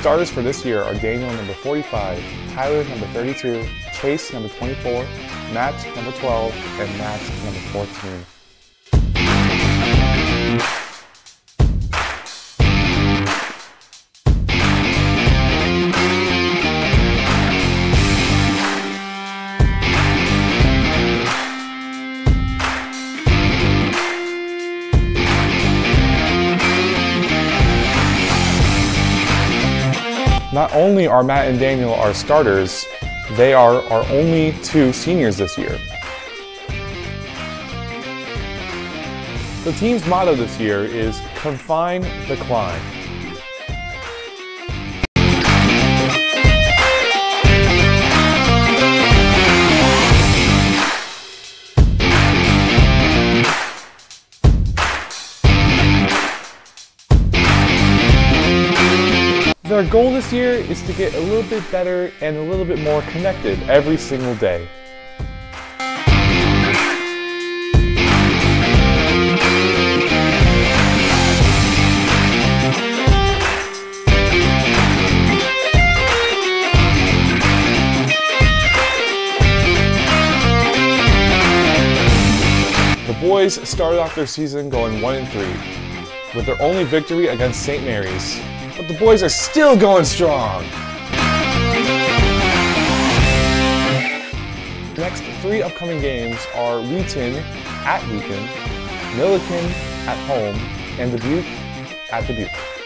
starters for this year are Daniel, number 45, Tyler, number 32, Chase, number 24, Matt, number 12, and Matt, number 14. Not only are Matt and Daniel our starters, they are our only two seniors this year. The team's motto this year is Confine the Climb. Their goal this year is to get a little bit better and a little bit more connected every single day. The boys started off their season going 1 and 3, with their only victory against St. Mary's, the boys are still going strong. Next three upcoming games are Wheaton at Wheaton, Millikin at home, and Dubuque at Dubuque.